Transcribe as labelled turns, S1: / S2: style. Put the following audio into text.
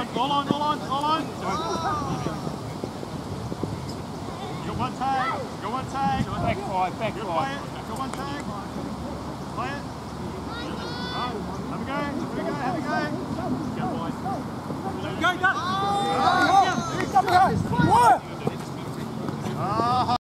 S1: on, all on, all on, all on. Go one tag, go one tag.
S2: Back five, back
S1: You
S2: five.
S1: play one tag.